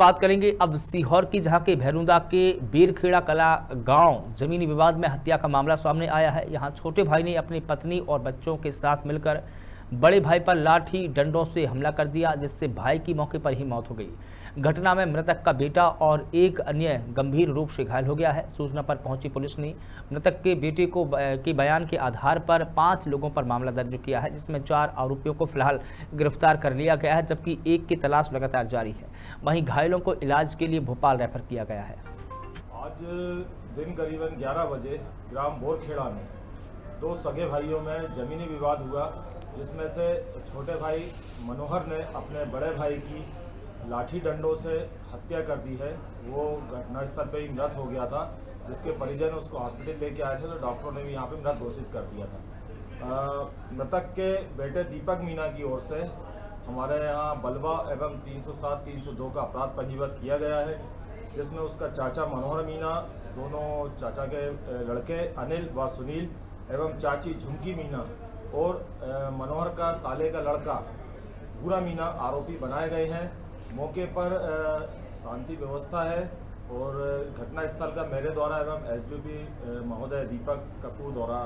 बात करेंगे अब सीहोर की, जहाँ के भैरुंदा के बीरखेड़ा कला गाँव, जमीनी विवाद में हत्या का मामला सामने आया है। यहाँ छोटे भाई ने अपनी पत्नी और बच्चों के साथ मिलकर बड़े भाई पर लाठी डंडों से हमला कर दिया, जिससे भाई की मौके पर ही मौत हो गई। घटना में मृतक का बेटा और एक अन्य गंभीर रूप से घायल हो गया है। सूचना पर पहुँची पुलिस ने मृतक के बेटे को के बयान के आधार पर पाँच लोगों पर मामला दर्ज किया है, जिसमें चार आरोपियों को फ़िलहाल गिरफ़्तार कर लिया गया है, जबकि एक की तलाश लगातार जारी है। वहीं घायलों को इलाज के लिए भोपाल रेफर किया गया है। आज दिन करीबन 11 बजे ग्राम बोरखेड़ा में दो सगे भाइयों में जमीनी विवाद हुआ। जिसमें से छोटे भाई मनोहर ने अपने बड़े भाई की लाठी डंडों से हत्या कर दी है। वो घटनास्थल पर ही मृत हो गया था, जिसके परिजन उसको हॉस्पिटल लेके आए थे तो डॉक्टरों ने भी यहाँ पे मृत घोषित कर दिया था। मृतक के बेटे दीपक मीना की ओर से हमारे यहाँ बलवा एवं 307 302 का अपराध पंजीबद्ध किया गया है, जिसमें उसका चाचा मनोहर मीना, दोनों चाचा के लड़के अनिल व सुनील एवं चाची झुमकी मीना और मनोहर का साले का लड़का बुरा मीना आरोपी बनाए गए हैं। मौके पर शांति व्यवस्था है और घटनास्थल का मेरे द्वारा एवं एस महोदय दीपक कपूर द्वारा